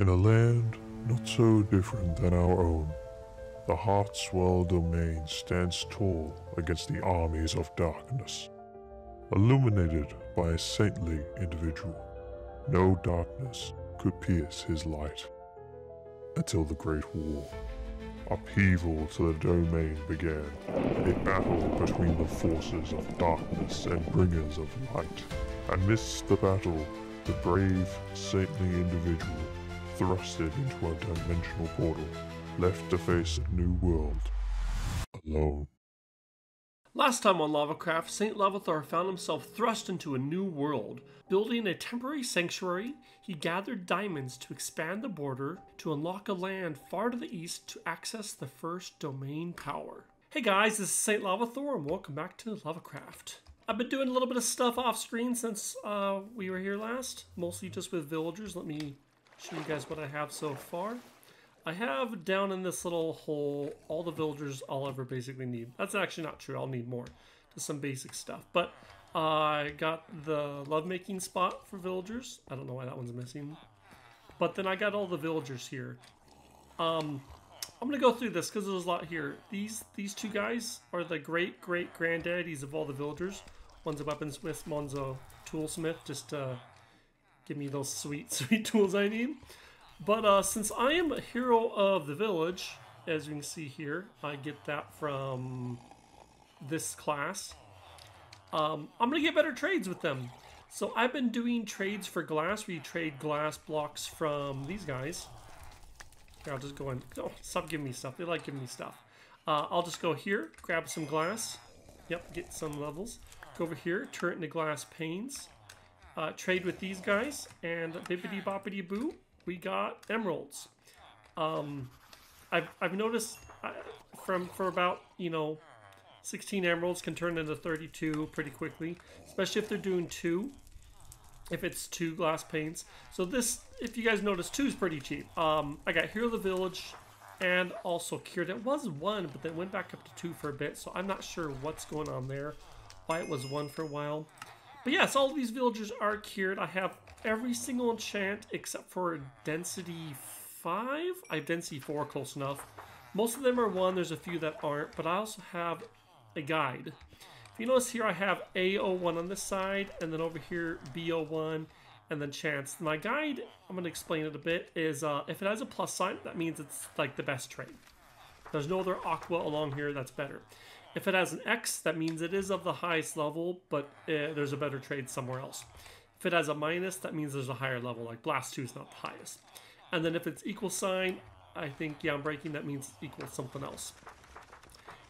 In a land not so different than our own, the Heartswell domain stands tall against the armies of darkness. Illuminated by a saintly individual, no darkness could pierce his light. Until the Great War, upheaval to the domain began, a battle between the forces of darkness and bringers of light. Amidst the battle, the brave, saintly individual thrusted into a dimensional portal, left to face a new world. Alone. Last time on Lavacraft, St. Lavathor found himself thrust into a new world. Building a temporary sanctuary, he gathered diamonds to expand the border to unlock a land far to the east to access the first domain power. Hey guys, this is St. Lavathor and welcome back to Lavacraft. I've been doing a little bit of stuff off screen since uh, we were here last, mostly just with villagers. Let me show you guys what I have so far. I have down in this little hole all the villagers I'll ever basically need. That's actually not true. I'll need more. Just some basic stuff. But I got the lovemaking spot for villagers. I don't know why that one's missing. But then I got all the villagers here. Um, I'm gonna go through this because there's a lot here. These these two guys are the great great granddaddies of all the villagers. One's a weaponsmith, one's a toolsmith, just to give me those sweet sweet tools I need. But uh, since I am a hero of the village, as you can see here, I get that from this class. Um, I'm going to get better trades with them. So I've been doing trades for glass. We trade glass blocks from these guys. Here, I'll just go in. Oh, stop giving me stuff. They like giving me stuff. Uh, I'll just go here, grab some glass. Yep, get some levels. Go over here, turn it into glass panes. Uh, trade with these guys, and bippity boppity boo we got emeralds. Um, I've, I've noticed uh, from for about you know 16 emeralds can turn into 32 pretty quickly, especially if they're doing two. If it's two glass panes. So this, if you guys notice, two is pretty cheap. Um, I got Hero of the Village and also cured. It was one, but then went back up to two for a bit. So I'm not sure what's going on there. Why it was one for a while. But yes, all these villagers are cured. I have every single enchant except for density 5. I have density 4 close enough. Most of them are 1, there's a few that aren't, but I also have a guide. If you notice here, I have A01 on this side, and then over here, B01, and then chance. My guide, I'm going to explain it a bit, is uh, if it has a plus sign, that means it's like the best trade. There's no other Aqua along here that's better. If it has an X, that means it is of the highest level, but uh, there's a better trade somewhere else. If it has a minus, that means there's a higher level, like Blast 2 is not the highest. And then if it's equal sign, I think, yeah, I'm breaking, that means equal something else.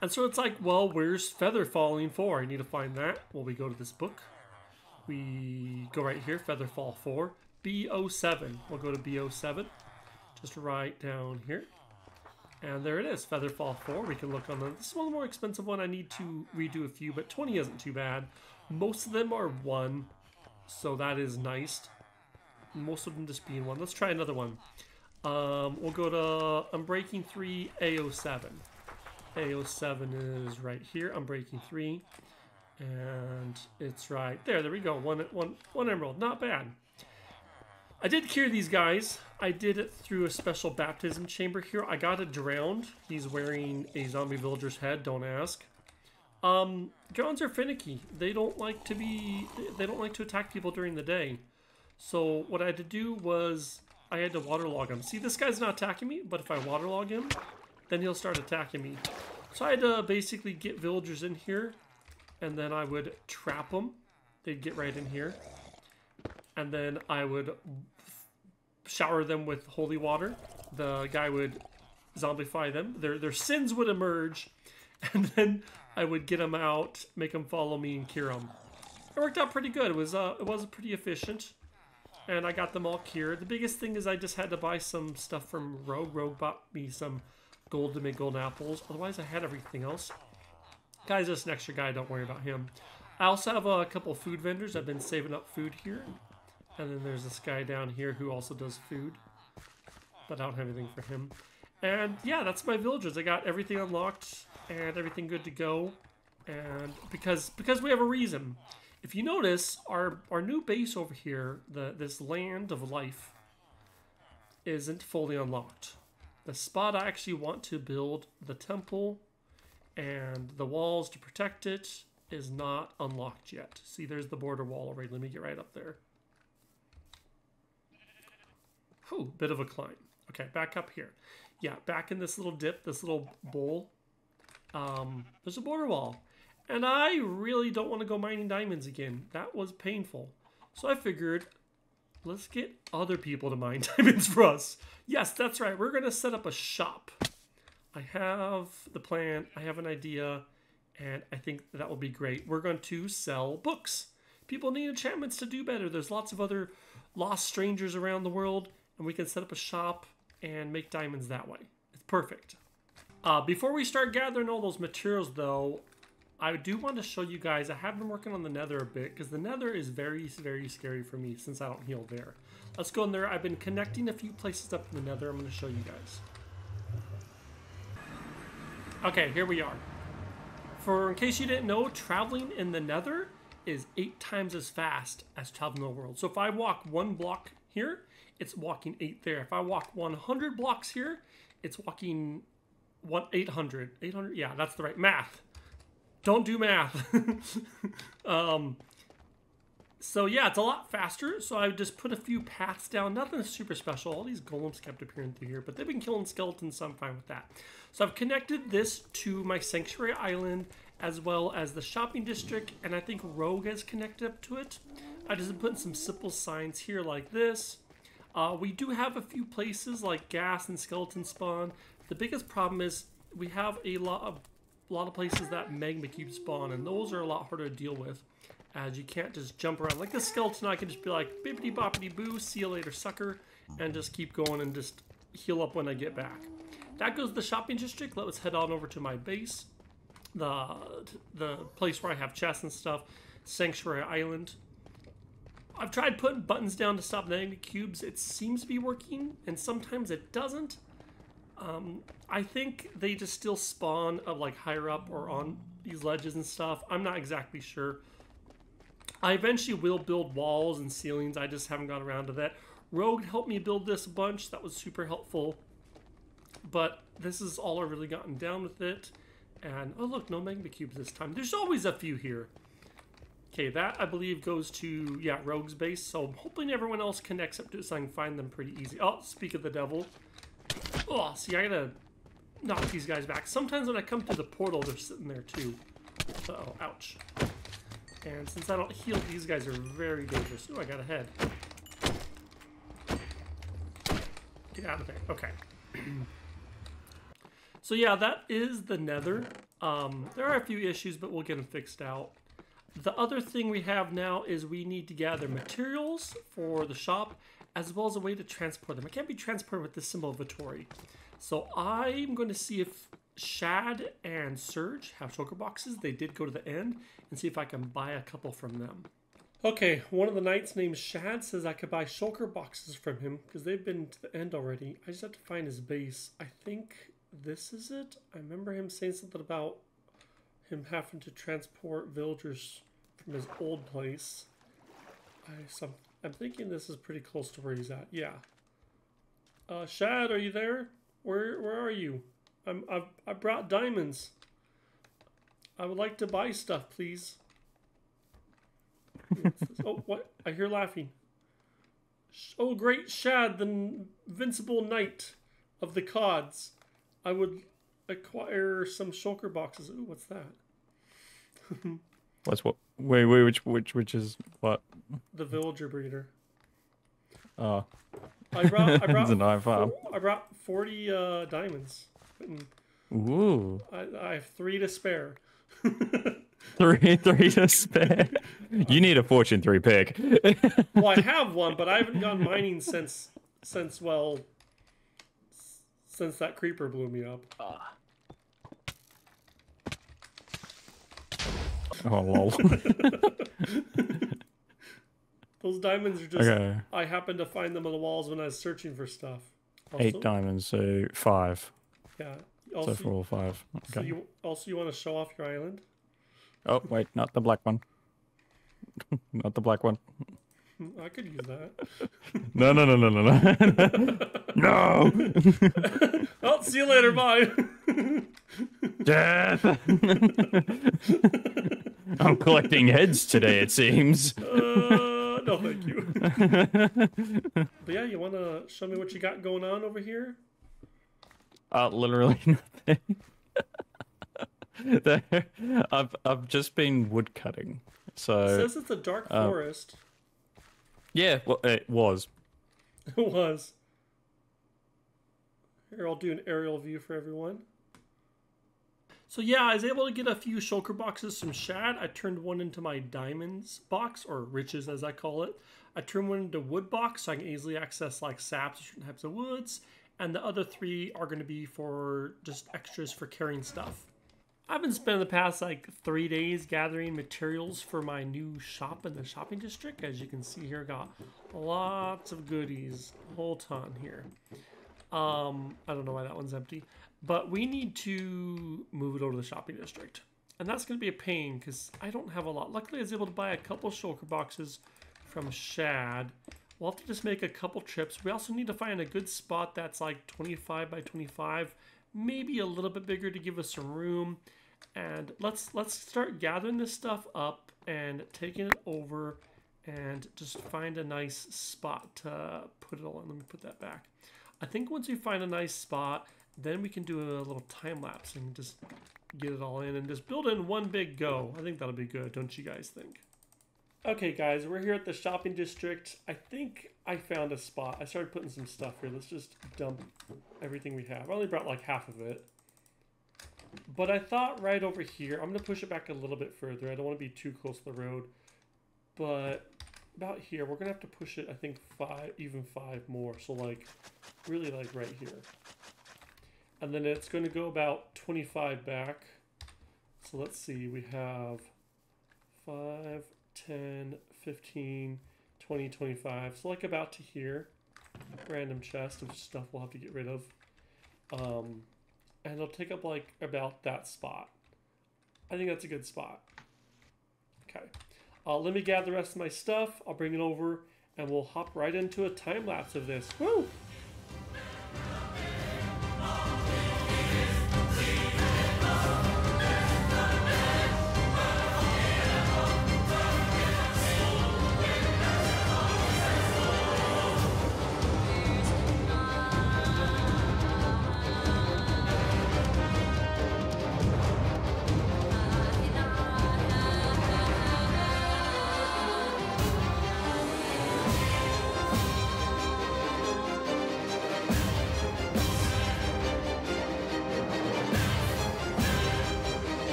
And so it's like, well, where's Feather Falling for? I need to find that. Well, we go to this book. We go right here, Featherfall 4. B07. We'll go to B07. Just right down here. And there it is, Featherfall 4. We can look on the, this is one of the more expensive one. I need to redo a few, but 20 isn't too bad. Most of them are 1 so that is nice. Most of them just being one. Let's try another one. Um, we'll go to Unbreaking 3 AO7. AO7 is right here. Unbreaking 3. And it's right there. There we go. One, one, one emerald. Not bad. I did cure these guys. I did it through a special baptism chamber here. I got it drowned. He's wearing a zombie villager's head. Don't ask. Um, drones are finicky. They don't like to be, they don't like to attack people during the day. So what I had to do was I had to waterlog him. See, this guy's not attacking me, but if I waterlog him, then he'll start attacking me. So I had to basically get villagers in here, and then I would trap them. They'd get right in here. And then I would shower them with holy water. The guy would zombify them. Their, their sins would emerge, and then I would get them out, make them follow me, and cure them. It worked out pretty good. It was uh, it was pretty efficient, and I got them all cured. The biggest thing is I just had to buy some stuff from Rogue. Rogue bought me some gold to make golden apples. Otherwise, I had everything else. Guy's just an extra guy. Don't worry about him. I also have a couple food vendors. I've been saving up food here. And then there's this guy down here who also does food. But I don't have anything for him. And yeah, that's my villagers. I got everything unlocked and everything good to go. And because because we have a reason. If you notice, our our new base over here, the this land of life, isn't fully unlocked. The spot I actually want to build the temple and the walls to protect it is not unlocked yet. See, there's the border wall already. Let me get right up there. Whew, bit of a climb. Okay, back up here. Yeah, back in this little dip, this little bowl, um, there's a border wall. And I really don't want to go mining diamonds again. That was painful. So I figured, let's get other people to mine diamonds for us. Yes, that's right. We're going to set up a shop. I have the plan. I have an idea. And I think that will be great. We're going to sell books. People need enchantments to do better. There's lots of other lost strangers around the world. And we can set up a shop and make diamonds that way. It's perfect. Uh, before we start gathering all those materials, though, I do want to show you guys, I have been working on the nether a bit, because the nether is very, very scary for me since I don't heal there. Let's go in there. I've been connecting a few places up in the nether. I'm going to show you guys. Okay, here we are. For in case you didn't know, traveling in the nether is eight times as fast as traveling in the world. So if I walk one block here, it's walking eight there. If I walk 100 blocks here, it's walking one 800. 800, yeah, that's the right math. Don't do math. um, so yeah, it's a lot faster. So I just put a few paths down. Nothing super special. All these golems kept appearing through here, but they've been killing skeletons, so I'm fine with that. So I've connected this to my sanctuary island as well as the shopping district, and I think Rogue has connected up to it. I just put some simple signs here like this. Uh, we do have a few places like Ghast and skeleton spawn. The biggest problem is we have a lot of a lot of places that magma cube spawn, and those are a lot harder to deal with, as you can't just jump around. Like the skeleton, I can just be like, bippity boppity boo, see you later, sucker, and just keep going and just heal up when I get back. That goes to the shopping district. Let's head on over to my base, the the place where I have chests and stuff, Sanctuary Island. I've tried putting buttons down to stop magma cubes. It seems to be working, and sometimes it doesn't. Um, I think they just still spawn up like higher up or on these ledges and stuff. I'm not exactly sure. I eventually will build walls and ceilings. I just haven't got around to that. Rogue helped me build this a bunch. That was super helpful. But this is all I've really gotten down with it. And, oh look, no magma cubes this time. There's always a few here. Okay, that I believe goes to, yeah, Rogue's base. So I'm hoping everyone else connects up to it so I can find them pretty easy. Oh, speak of the devil. Oh, see, I gotta knock these guys back. Sometimes when I come through the portal, they're sitting there too. Uh oh, ouch. And since I don't heal, these guys are very dangerous. Ooh, I got a head. Get out of there. Okay. so yeah, that is the nether. Um, there are a few issues, but we'll get them fixed out. The other thing we have now is we need to gather materials for the shop as well as a way to transport them. I can't be transported with this simple inventory. So I'm going to see if Shad and Surge have shulker boxes. They did go to the end and see if I can buy a couple from them. Okay, one of the knights named Shad says I could buy shulker boxes from him because they've been to the end already. I just have to find his base. I think this is it. I remember him saying something about him having to transport villagers from his old place. I some I'm thinking this is pretty close to where he's at. Yeah. Uh, Shad, are you there? Where Where are you? I'm I've I brought diamonds. I would like to buy stuff, please. oh, what? I hear laughing. Oh, great Shad, the invincible knight of the Cods. I would acquire some shulker boxes. Ooh, what's that? What's what? Wait, wait, which, which, which is what? The villager breeder. Oh, I brought, I brought, an four- I brought 40 uh, diamonds. Ooh, I, I have three to spare. three, three to spare. You need a fortune three pick. well, I have one, but I haven't gone mining since, since well, since that creeper blew me up. Oh lol. Those diamonds are just, Okay, I happened to find them on the walls when I was searching for stuff. Also, eight diamonds, so five. Yeah. So Also, for all five. so Okay. you also you want to show off your island? Oh wait, not the black one. not the black one. Hmm, I could use that. No, no, no, no, no, no. No! Oh, see you later. Bye. Death! I'm collecting heads today, it seems. uh, no, thank you. but yeah, you want to show me what you got going on over here? Uh, literally nothing. there, I've I've just been wood cutting. It So says it's a dark uh, forest. yeah, well, it was. It was. Here, I'll do an aerial view for everyone. So yeah, I was able to get a few shulker boxes from Shad. I turned one into my diamonds box, or riches as I call it. I turned one into wood box so I can easily access like saps, different types of woods. And the other three are going to be for just extras for carrying stuff. I've been spending the past like three days gathering materials for my new shop in the shopping district. As you can see here, got lots of goodies, a whole ton here. Um, I don't know why that one's empty, but we need to move it over to the shopping district, and that's going to be a pain because I don't have a lot. Luckily, I was able to buy a couple shulker boxes from Shad. We'll have to just make a couple trips. We also need to find a good spot that's like 25 by 25, maybe a little bit bigger to give us some room. And let's let's start gathering this stuff up and taking it over and just find a nice spot to put it all in. Let me put that back. I think once we find a nice spot, then we can do a little time lapse and just get it all in and just build in one big go. I think that'll be good, don't you guys think? Okay, guys, we're here at the shopping district. I think I found a spot. I started putting some stuff here. Let's just dump everything we have. I only brought like half of it. But I thought right over here, I'm to push it back a little bit further. I don't want to be too close to the road. But about here, we're to have to push it, I think, five, even five more. So, like, really, like, right here. And then it's going to go about 25 back. So let's see, we have 5, 10, 15, 20, 25. So, like, about to here. Random chest of stuff we'll have to get rid of. Um, and it'll take up like about that spot. I think that's a good spot. Okay. Uh, let me gather the rest of my stuff. I'll bring it over and we'll hop right into a time lapse of this. Woo!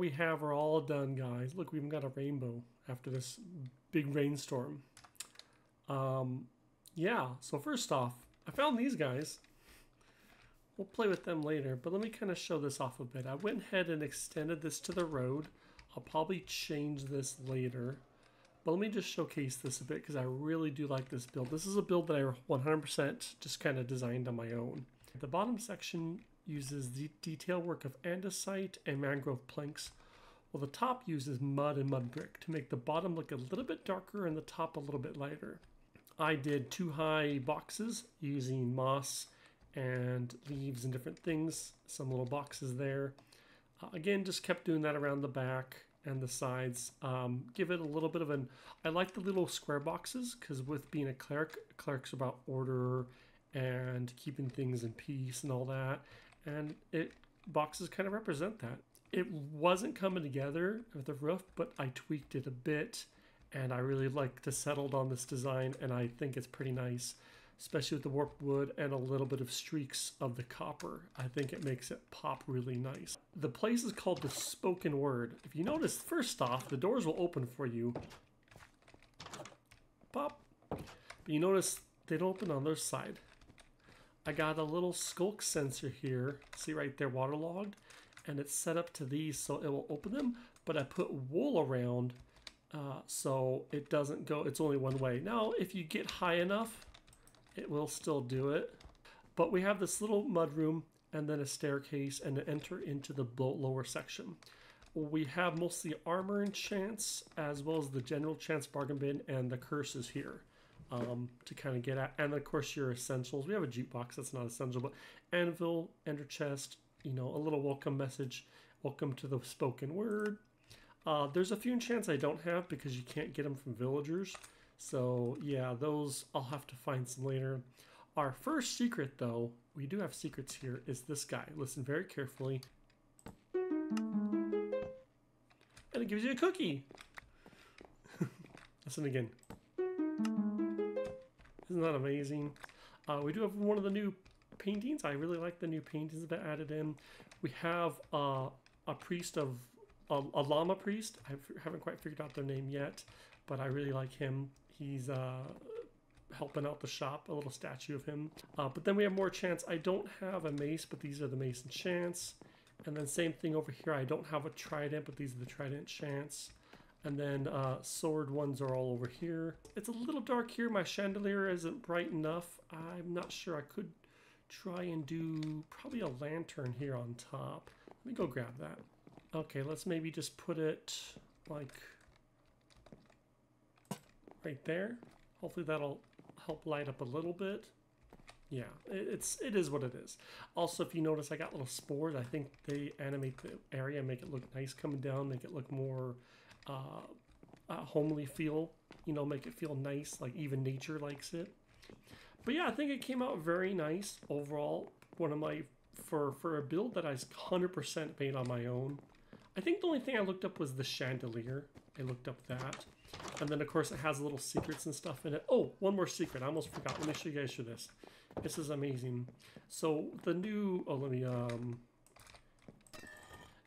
We have are all done, guys. Look, we even got a rainbow after this big rainstorm. Um, yeah, so first off, I found these guys. We'll play with them later, but let me kind of show this off a bit. I went ahead and extended this to the road. I'll probably change this later. But let me just showcase this a bit because I really do like this build. This is a build that I 100% just kind of designed on my own. The bottom section uses the detail work of andesite and mangrove planks, while the top uses mud and mud brick to make the bottom look a little bit darker and the top a little bit lighter. I did two high boxes using moss and leaves and different things. Some little boxes there. Uh, again, just kept doing that around the back and the sides. Um, give it a little bit of an. I like the little square boxes because with being a cleric, cleric's about order and keeping things in peace and all that. And it boxes kind of represent that. It wasn't coming together with the roof, but I tweaked it a bit, and I really like to settled on this design, and I think it's pretty nice especially with the warped wood and a little bit of streaks of the copper. I think it makes it pop really nice. The place is called the Spoken Word. If you notice, first off, the doors will open for you. Pop. But you notice they don't open on their side. I got a little sculk sensor here. See right there, waterlogged? And it's set up to these so it will open them. But I put wool around uh, so it doesn't go, it's only one way. Now, if you get high enough, it will still do it. But we have this little mudroom and then a staircase and enter into the lower section. We have mostly armor and as well as the general chance bargain bin and the curses here um, to kind of get at. And of course your essentials. We have a jukebox that's not essential, but anvil, ender chest, you know, a little welcome message. Welcome to the spoken word. Uh, there's a few enchants I don't have because you can't get them from villagers. So yeah, those I'll have to find some later. Our first secret though, we do have secrets here, is this guy. Listen very carefully. And it gives you a cookie. Listen again. Isn't that amazing? Uh, we do have one of the new paintings. I really like the new paintings that added in. We have uh, a priest of a, a llama priest. I haven't quite figured out their name yet, but I really like him. He's uh, helping out the shop, a little statue of him. Uh, but then we have more chance. I don't have a mace, but these are the mace and chance. And then same thing over here. I don't have a trident, but these are the trident chance. And then uh, sword ones are all over here. It's a little dark here. My chandelier isn't bright enough. I'm not sure. I could try and do probably a lantern here on top. Let me go grab that. Okay, let's maybe just put it like right there. Hopefully that'll help light up a little bit. Yeah, it's it is what it is. Also, if you notice, I got little spores. I think they animate the area, make it look nice coming down, make it look more uh, uh, homely feel. You know, make it feel nice, like even nature likes it. But yeah, I think it came out very nice overall. One of my for for a build that I 100% made on my own. I think the only thing I looked up was the chandelier. I looked up that. And then, of course, it has little secrets and stuff in it. Oh, one more secret. I almost forgot. Let me show you guys this. This is amazing. So the new... Oh, let me... um.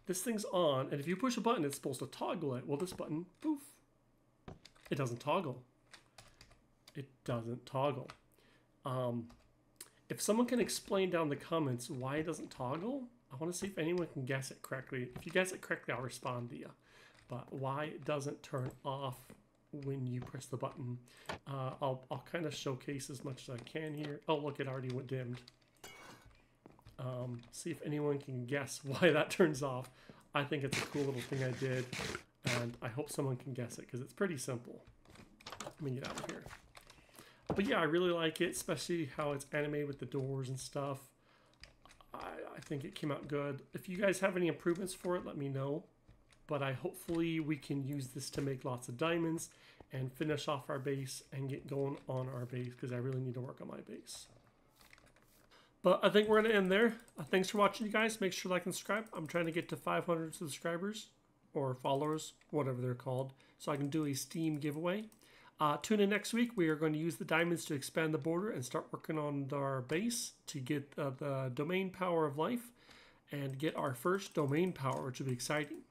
This thing's on, and if you push a button, it's supposed to toggle it. Well, this button, poof. It doesn't toggle. It doesn't toggle. Um, if someone can explain down the comments why it doesn't toggle, I want to see if anyone can guess it correctly. If you guess it correctly, I'll respond to you but why it doesn't turn off when you press the button. Uh, I'll, I'll kind of showcase as much as I can here. Oh, look, it already went dimmed. Um, see if anyone can guess why that turns off. I think it's a cool little thing I did, and I hope someone can guess it, because it's pretty simple. Let me get out of here. But yeah, I really like it, especially how it's animated with the doors and stuff. I, I think it came out good. If you guys have any improvements for it, let me know but I hopefully we can use this to make lots of diamonds and finish off our base and get going on our base because I really need to work on my base. But I think we're going to end there. Uh, thanks for watching, you guys. Make sure to like and subscribe. I'm trying to get to 500 subscribers or followers, whatever they're called, so I can do a Steam giveaway. Uh, tune in next week. We are going to use the diamonds to expand the border and start working on our base to get uh, the domain power of life and get our first domain power, which will be exciting.